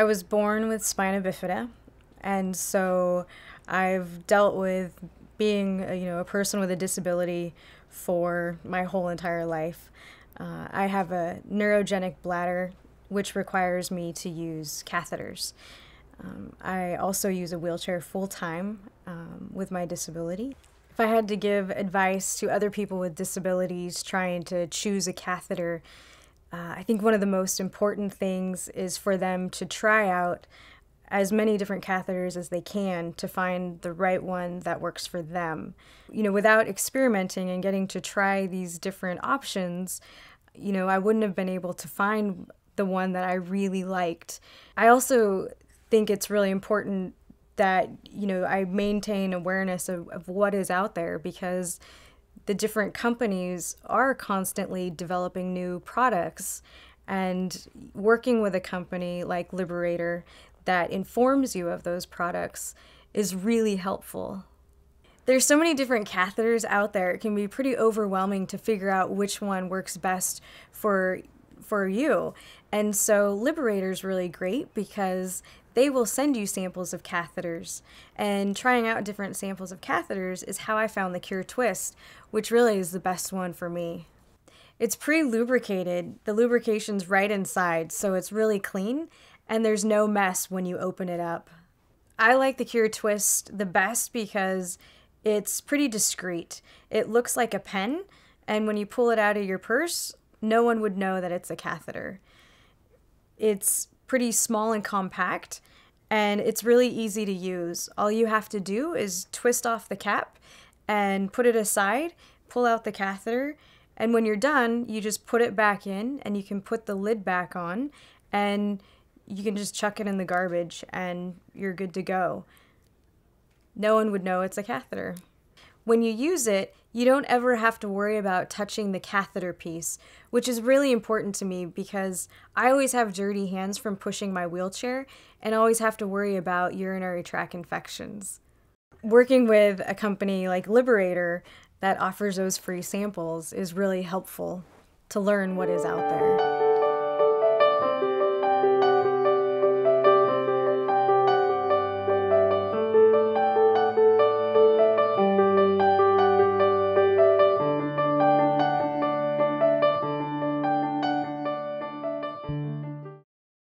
I was born with spina bifida, and so I've dealt with being you know a person with a disability for my whole entire life. Uh, I have a neurogenic bladder, which requires me to use catheters. Um, I also use a wheelchair full time um, with my disability. If I had to give advice to other people with disabilities trying to choose a catheter, uh, I think one of the most important things is for them to try out as many different catheters as they can to find the right one that works for them. You know, without experimenting and getting to try these different options, you know, I wouldn't have been able to find the one that I really liked. I also think it's really important that, you know, I maintain awareness of, of what is out there because the different companies are constantly developing new products and working with a company like Liberator that informs you of those products is really helpful. There's so many different catheters out there. It can be pretty overwhelming to figure out which one works best for for you. And so Liberator is really great because they will send you samples of catheters. And trying out different samples of catheters is how I found the Cure Twist, which really is the best one for me. It's pre lubricated, the lubrication's right inside, so it's really clean and there's no mess when you open it up. I like the Cure Twist the best because it's pretty discreet. It looks like a pen, and when you pull it out of your purse, no one would know that it's a catheter. It's pretty small and compact, and it's really easy to use. All you have to do is twist off the cap and put it aside, pull out the catheter, and when you're done, you just put it back in and you can put the lid back on and you can just chuck it in the garbage and you're good to go. No one would know it's a catheter. When you use it, you don't ever have to worry about touching the catheter piece, which is really important to me because I always have dirty hands from pushing my wheelchair and always have to worry about urinary tract infections. Working with a company like Liberator that offers those free samples is really helpful to learn what is out there.